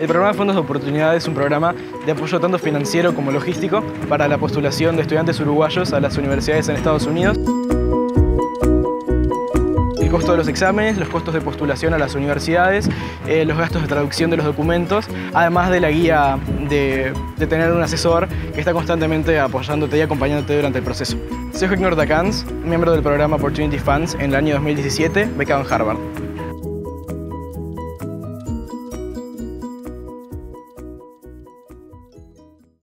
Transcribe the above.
El programa de Fondos de Oportunidad es un programa de apoyo tanto financiero como logístico para la postulación de estudiantes uruguayos a las universidades en Estados Unidos. El costo de los exámenes, los costos de postulación a las universidades, eh, los gastos de traducción de los documentos, además de la guía de, de tener un asesor que está constantemente apoyándote y acompañándote durante el proceso. Soy Hector Dacans, miembro del programa Opportunity Funds en el año 2017, becado en Harvard.